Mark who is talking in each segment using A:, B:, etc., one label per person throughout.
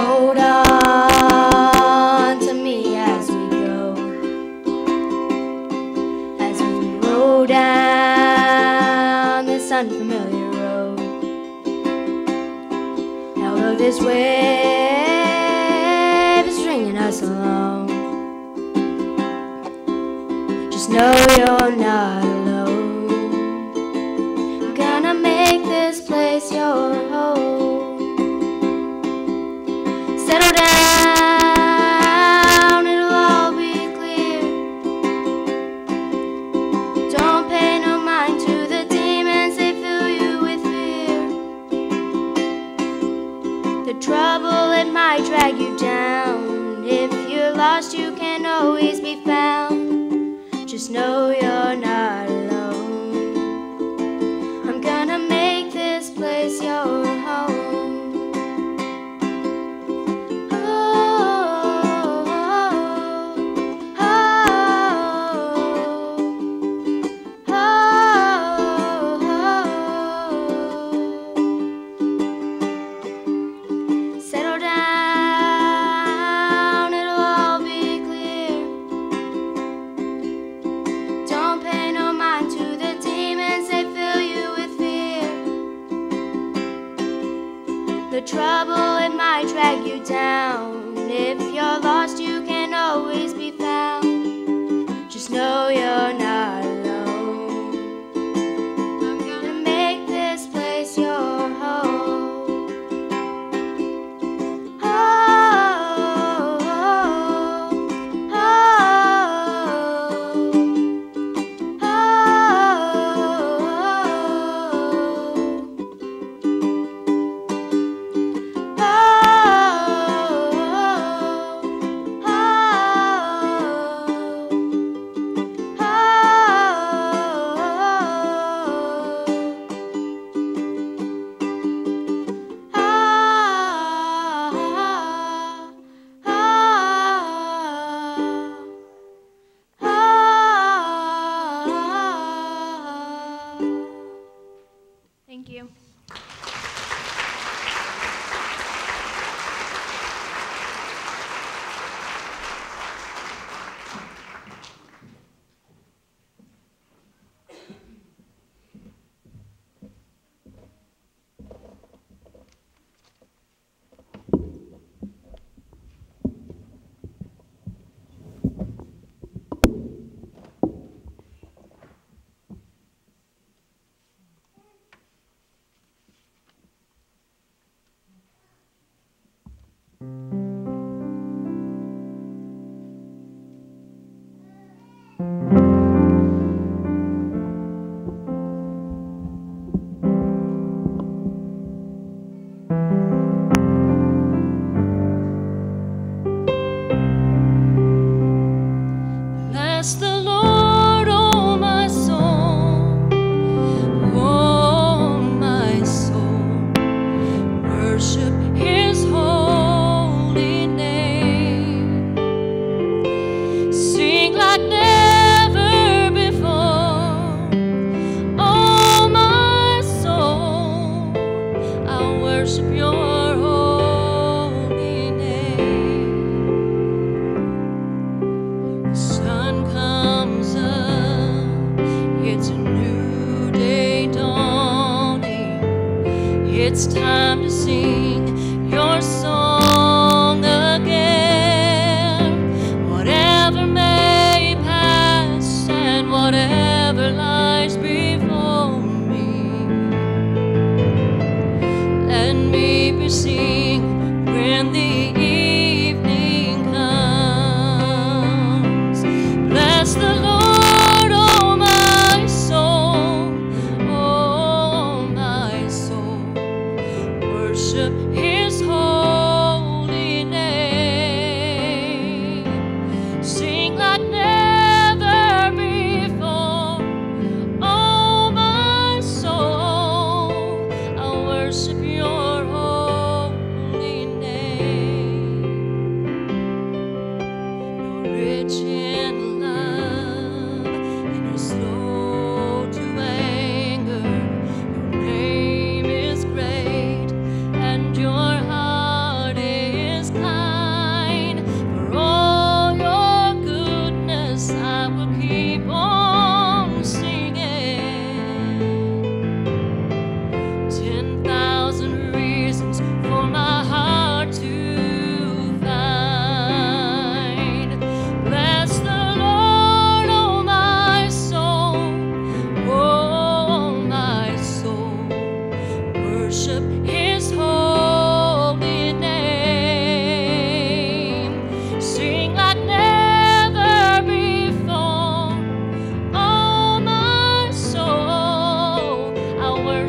A: Hold on to me as we go, as we roll down this unfamiliar road. Although this wave is bringing us along, just know. always be found. Just know you're not. Your trouble, it might drag you down. If you're lost, you can always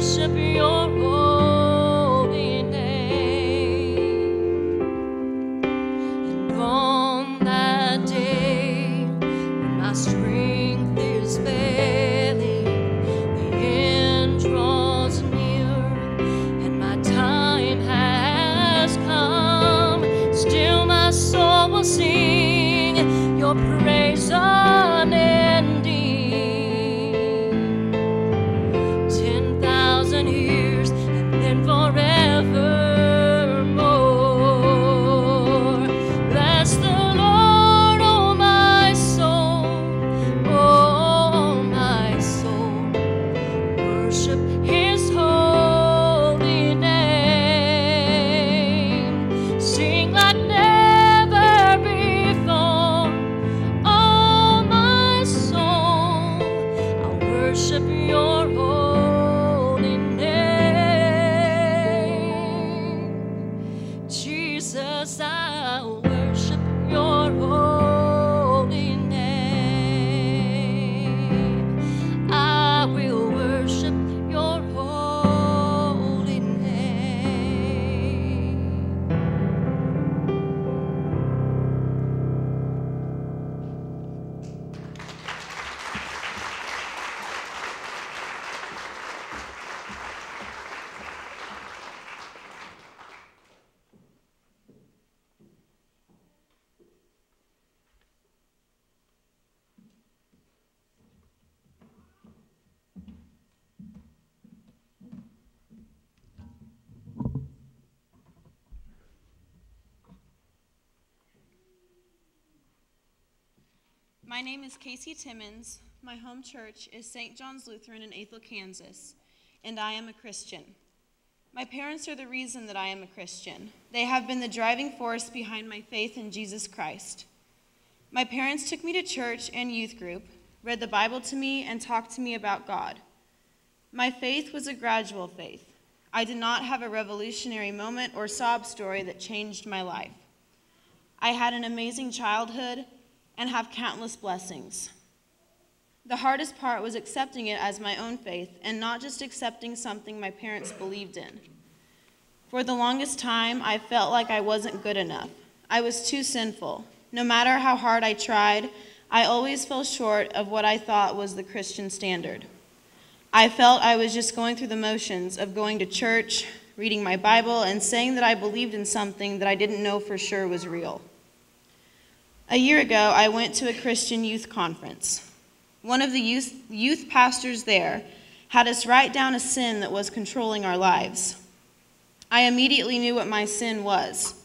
B: worship your Lord.
C: My name is Casey Timmons. My home church is St. John's Lutheran in Athol, Kansas, and I am a Christian. My parents are the reason that I am a Christian. They have been the driving force behind my faith in Jesus Christ. My parents took me to church and youth group, read the Bible to me, and talked to me about God. My faith was a gradual faith. I did not have a revolutionary moment or sob story that changed my life. I had an amazing childhood and have countless blessings. The hardest part was accepting it as my own faith and not just accepting something my parents believed in. For the longest time, I felt like I wasn't good enough. I was too sinful. No matter how hard I tried, I always fell short of what I thought was the Christian standard. I felt I was just going through the motions of going to church, reading my Bible, and saying that I believed in something that I didn't know for sure was real. A year ago, I went to a Christian youth conference. One of the youth, youth pastors there had us write down a sin that was controlling our lives. I immediately knew what my sin was.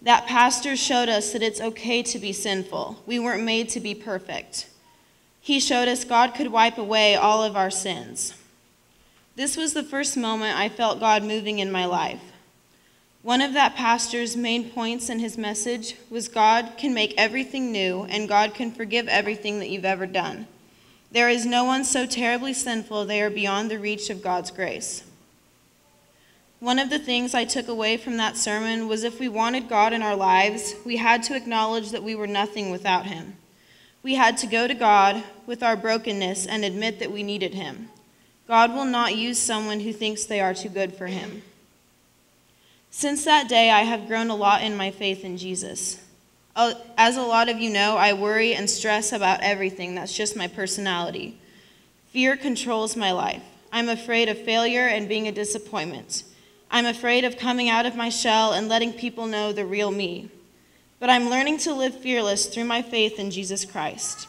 C: That pastor showed us that it's okay to be sinful. We weren't made to be perfect. He showed us God could wipe away all of our sins. This was the first moment I felt God moving in my life. One of that pastor's main points in his message was God can make everything new and God can forgive everything that you've ever done. There is no one so terribly sinful they are beyond the reach of God's grace. One of the things I took away from that sermon was if we wanted God in our lives, we had to acknowledge that we were nothing without Him. We had to go to God with our brokenness and admit that we needed Him. God will not use someone who thinks they are too good for Him. Since that day, I have grown a lot in my faith in Jesus. Uh, as a lot of you know, I worry and stress about everything. That's just my personality. Fear controls my life. I'm afraid of failure and being a disappointment. I'm afraid of coming out of my shell and letting people know the real me. But I'm learning to live fearless through my faith in Jesus Christ.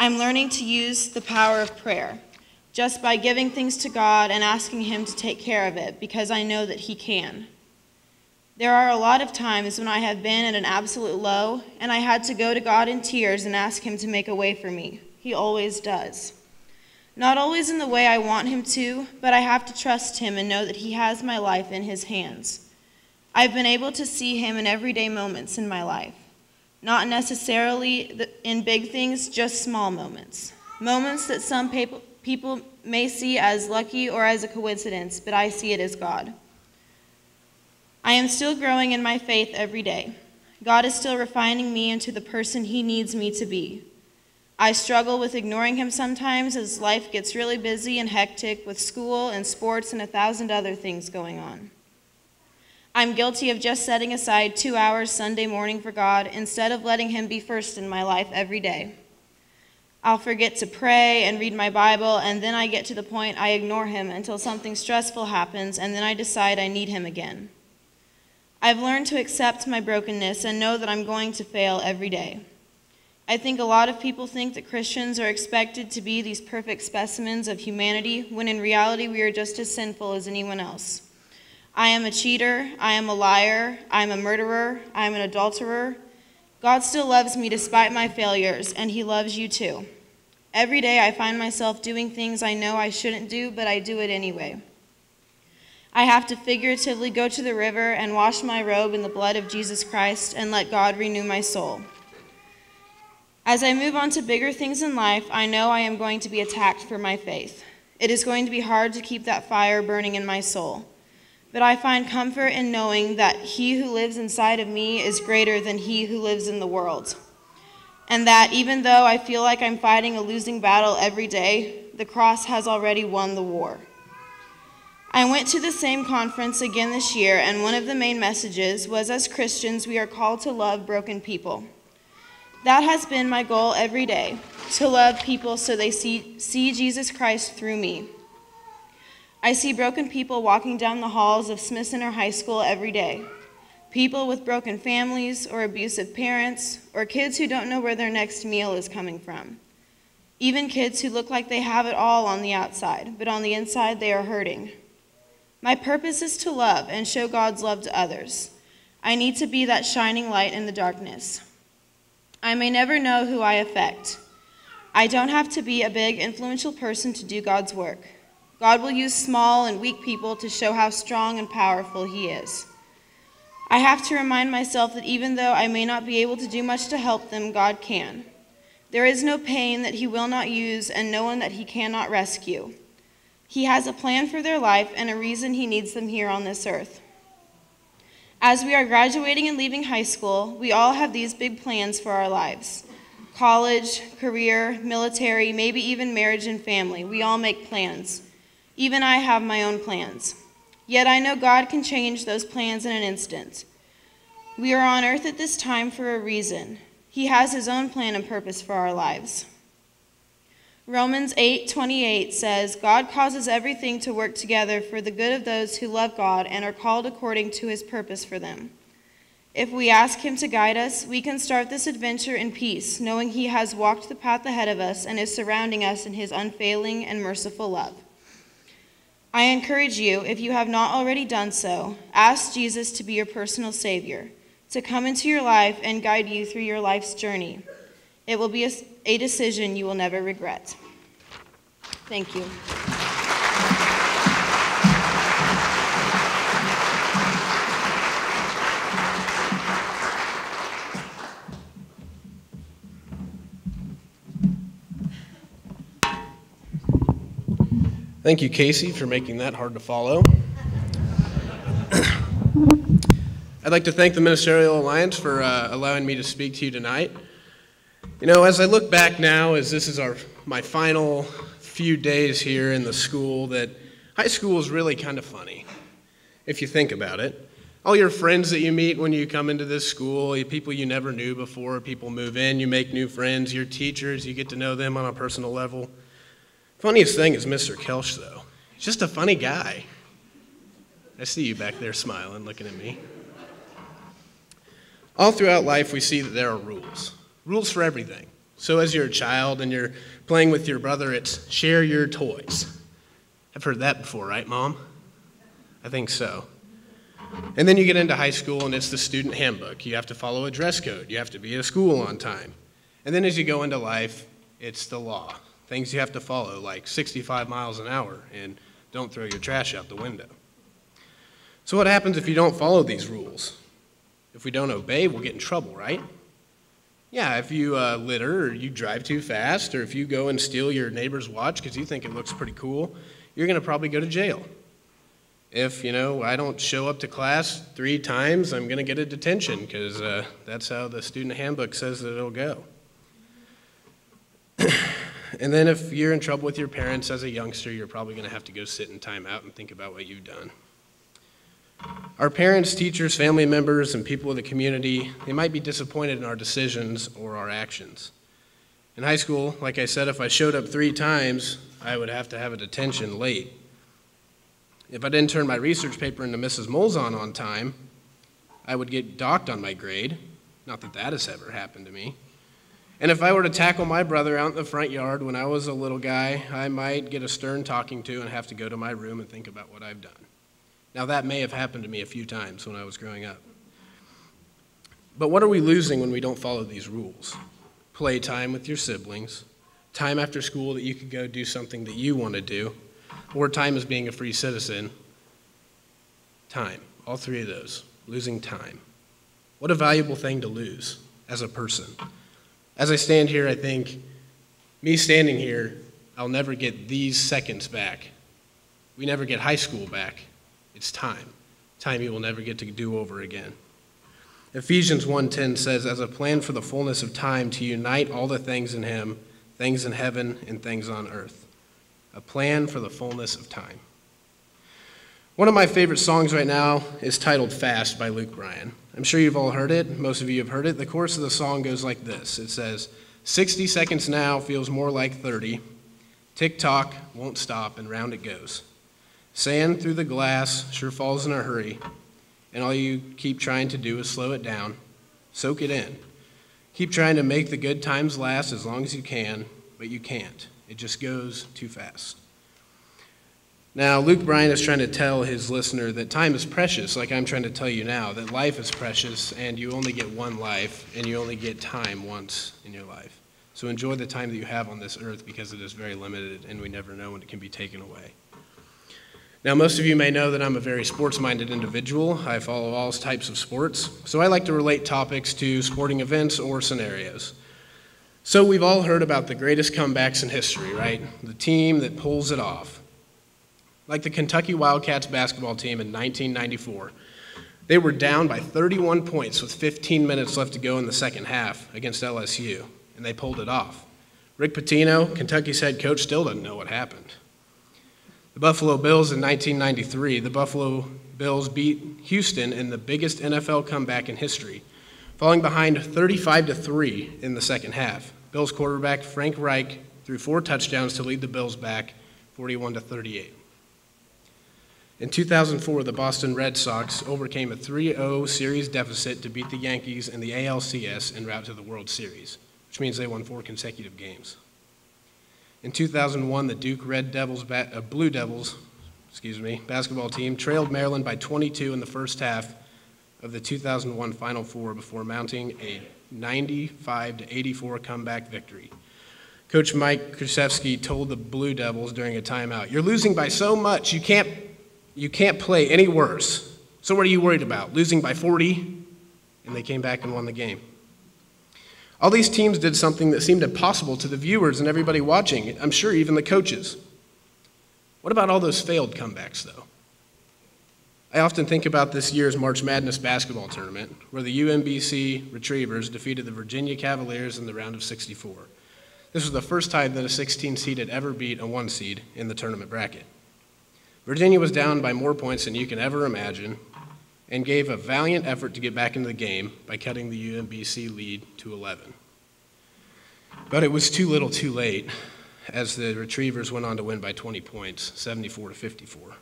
C: I'm learning to use the power of prayer just by giving things to God and asking Him to take care of it because I know that He can. There are a lot of times when I have been at an absolute low and I had to go to God in tears and ask Him to make a way for me. He always does. Not always in the way I want Him to, but I have to trust Him and know that He has my life in His hands. I've been able to see Him in everyday moments in my life. Not necessarily in big things, just small moments. Moments that some people may see as lucky or as a coincidence, but I see it as God. I am still growing in my faith every day. God is still refining me into the person He needs me to be. I struggle with ignoring Him sometimes as life gets really busy and hectic with school and sports and a thousand other things going on. I'm guilty of just setting aside two hours Sunday morning for God instead of letting Him be first in my life every day. I'll forget to pray and read my Bible, and then I get to the point I ignore Him until something stressful happens, and then I decide I need Him again. I've learned to accept my brokenness and know that I'm going to fail every day. I think a lot of people think that Christians are expected to be these perfect specimens of humanity, when in reality we are just as sinful as anyone else. I am a cheater, I am a liar, I am a murderer, I am an adulterer. God still loves me despite my failures, and He loves you too. Every day I find myself doing things I know I shouldn't do, but I do it anyway. I have to figuratively go to the river and wash my robe in the blood of Jesus Christ and let God renew my soul. As I move on to bigger things in life, I know I am going to be attacked for my faith. It is going to be hard to keep that fire burning in my soul. But I find comfort in knowing that he who lives inside of me is greater than he who lives in the world. And that even though I feel like I'm fighting a losing battle every day, the cross has already won the war. I went to the same conference again this year, and one of the main messages was as Christians, we are called to love broken people. That has been my goal every day to love people so they see, see Jesus Christ through me. I see broken people walking down the halls of Smith Center High School every day. People with broken families or abusive parents, or kids who don't know where their next meal is coming from. Even kids who look like they have it all on the outside, but on the inside they are hurting. My purpose is to love and show God's love to others. I need to be that shining light in the darkness. I may never know who I affect. I don't have to be a big, influential person to do God's work. God will use small and weak people to show how strong and powerful He is. I have to remind myself that even though I may not be able to do much to help them, God can. There is no pain that He will not use and no one that He cannot rescue. He has a plan for their life and a reason He needs them here on this earth. As we are graduating and leaving high school, we all have these big plans for our lives college, career, military, maybe even marriage and family. We all make plans. Even I have my own plans. Yet I know God can change those plans in an instant. We are on earth at this time for a reason. He has his own plan and purpose for our lives. Romans 8:28 says, "God causes everything to work together for the good of those who love God and are called according to his purpose for them." If we ask him to guide us, we can start this adventure in peace, knowing he has walked the path ahead of us and is surrounding us in his unfailing and merciful love. I encourage you, if you have not already done so, ask Jesus to be your personal Savior, to come into your life and guide you through your life's journey. It will be a, a decision you will never regret. Thank you.
D: Thank you, Casey, for making that hard to follow. I'd like to thank the Ministerial Alliance for uh, allowing me to speak to you tonight. You know, as I look back now, as this is our my final few days here in the school, that high school is really kind of funny, if you think about it. All your friends that you meet when you come into this school, people you never knew before, people move in, you make new friends, your teachers, you get to know them on a personal level. Funniest thing is Mr. Kelch, though. He's just a funny guy. I see you back there smiling, looking at me. All throughout life, we see that there are rules rules for everything. So, as you're a child and you're playing with your brother, it's share your toys. I've heard that before, right, Mom? I think so. And then you get into high school and it's the student handbook. You have to follow a dress code, you have to be at school on time. And then as you go into life, it's the law things you have to follow, like 65 miles an hour, and don't throw your trash out the window. So, what happens if you don't follow these rules? If we don't obey, we'll get in trouble, right? Yeah, if you uh, litter or you drive too fast, or if you go and steal your neighbor's watch because you think it looks pretty cool, you're going to probably go to jail. If, you know, I don't show up to class three times, I'm going to get a detention because uh, that's how the student handbook says that it'll go. And then if you're in trouble with your parents as a youngster, you're probably going to have to go sit in timeout and think about what you've done. Our parents, teachers, family members, and people in the community, they might be disappointed in our decisions or our actions. In high school, like I said, if I showed up three times, I would have to have a detention late. If I didn't turn my research paper into Mrs. Molzon on time, I would get docked on my grade. Not that that has ever happened to me. And if I were to tackle my brother out in the front yard when I was a little guy, I might get a stern talking to and have to go to my room and think about what I've done. Now, that may have happened to me a few times when I was growing up. But what are we losing when we don't follow these rules? Play time with your siblings, time after school that you could go do something that you want to do, or time as being a free citizen. Time. All three of those. Losing time. What a valuable thing to lose as a person. As I stand here, I think me standing here, I'll never get these seconds back. We never get high school back. It's time. Time you will never get to do over again. Ephesians 1:10 says as a plan for the fullness of time to unite all the things in him, things in heaven and things on earth. A plan for the fullness of time. One of my favorite songs right now is titled Fast by Luke Bryan. I'm sure you've all heard it. Most of you have heard it. The chorus of the song goes like this It says, 60 seconds now feels more like 30. Tick tock, won't stop, and round it goes. Sand through the glass sure falls in a hurry, and all you keep trying to do is slow it down, soak it in. Keep trying to make the good times last as long as you can, but you can't. It just goes too fast. Now, Luke Bryan is trying to tell his listener that time is precious, like I'm trying to tell you now, that life is precious and you only get one life and you only get time once in your life. So enjoy the time that you have on this earth because it is very limited and we never know when it can be taken away. Now, most of you may know that I'm a very sports minded individual. I follow all types of sports, so I like to relate topics to sporting events or scenarios. So, we've all heard about the greatest comebacks in history, right? The team that pulls it off like the Kentucky Wildcats basketball team in 1994. They were down by 31 points with 15 minutes left to go in the second half against LSU, and they pulled it off. Rick Pitino, Kentucky's head coach, still doesn't know what happened. The Buffalo Bills in 1993, the Buffalo Bills beat Houston in the biggest NFL comeback in history, falling behind 35 to 3 in the second half. Bills quarterback Frank Reich threw four touchdowns to lead the Bills back 41 to 38. In 2004, the Boston Red Sox overcame a 3 0 series deficit to beat the Yankees in the ALCS en route to the World Series, which means they won four consecutive games. In 2001, the Duke Red Devils, uh, Blue Devils, excuse me, basketball team trailed Maryland by 22 in the first half of the 2001 Final Four before mounting a 95 to 84 comeback victory. Coach Mike Krzyzewski told the Blue Devils during a timeout, "You're losing by so much, you can't you can't play any worse. So, what are you worried about? Losing by 40? And they came back and won the game. All these teams did something that seemed impossible to the viewers and everybody watching, I'm sure even the coaches. What about all those failed comebacks, though? I often think about this year's March Madness basketball tournament, where the UMBC Retrievers defeated the Virginia Cavaliers in the round of 64. This was the first time that a 16 seed had ever beat a 1 seed in the tournament bracket. Virginia was down by more points than you can ever imagine and gave a valiant effort to get back into the game by cutting the UMBC lead to 11. But it was too little too late as the Retrievers went on to win by 20 points, 74 to 54.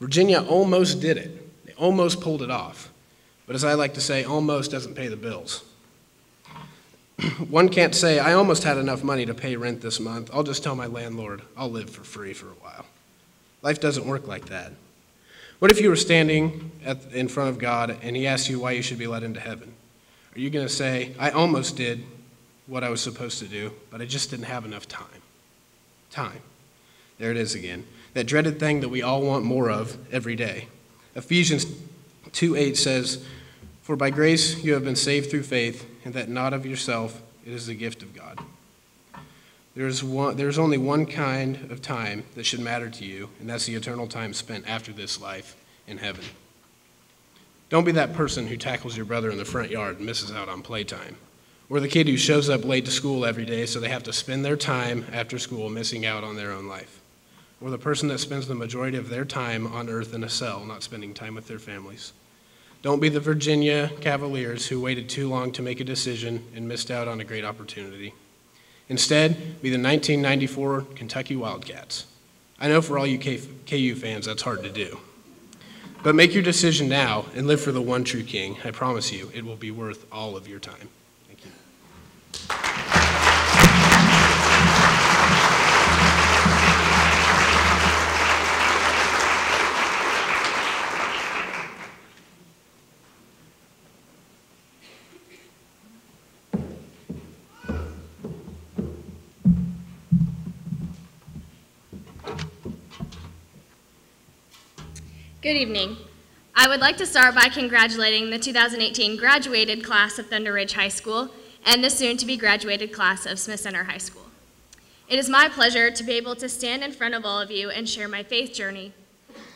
D: Virginia almost did it. They almost pulled it off. But as I like to say, almost doesn't pay the bills. One can't say, I almost had enough money to pay rent this month. I'll just tell my landlord I'll live for free for a while. Life doesn't work like that. What if you were standing at, in front of God and He asked you why you should be let into heaven? Are you going to say, I almost did what I was supposed to do, but I just didn't have enough time? Time. There it is again. That dreaded thing that we all want more of every day. Ephesians 2 8 says, For by grace you have been saved through faith, and that not of yourself, it is the gift of God. There's, one, there's only one kind of time that should matter to you, and that's the eternal time spent after this life in heaven. Don't be that person who tackles your brother in the front yard and misses out on playtime, or the kid who shows up late to school every day so they have to spend their time after school missing out on their own life, or the person that spends the majority of their time on earth in a cell, not spending time with their families. Don't be the Virginia Cavaliers who waited too long to make a decision and missed out on a great opportunity. Instead, be the 1994 Kentucky Wildcats. I know for all you KU fans, that's hard to do. But make your decision now and live for the one true King. I promise you, it will be worth all of your time.
E: Good evening. I would like to start by congratulating the 2018 graduated class of Thunder Ridge High School and the soon to be graduated class of Smith Center High School. It is my pleasure to be able to stand in front of all of you and share my faith journey.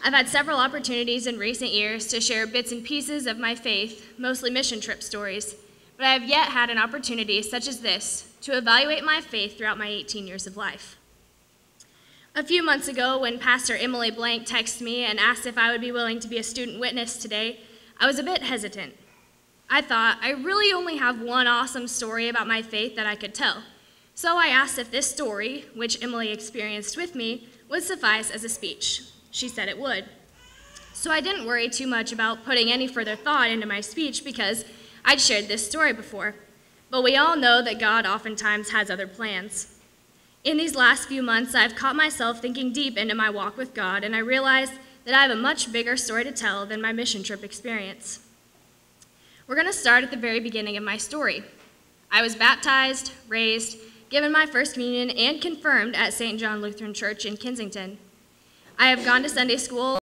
E: I've had several opportunities in recent years to share bits and pieces of my faith, mostly mission trip stories, but I have yet had an opportunity such as this to evaluate my faith throughout my 18 years of life. A few months ago, when Pastor Emily Blank texted me and asked if I would be willing to be a student witness today, I was a bit hesitant. I thought, I really only have one awesome story about my faith that I could tell. So I asked if this story, which Emily experienced with me, would suffice as a speech. She said it would. So I didn't worry too much about putting any further thought into my speech because I'd shared this story before. But we all know that God oftentimes has other plans. In these last few months, I've caught myself thinking deep into my walk with God, and I realized that I have a much bigger story to tell than my mission trip experience. We're going to start at the very beginning of my story. I was baptized, raised, given my first communion, and confirmed at St. John Lutheran Church in Kensington. I have gone to Sunday school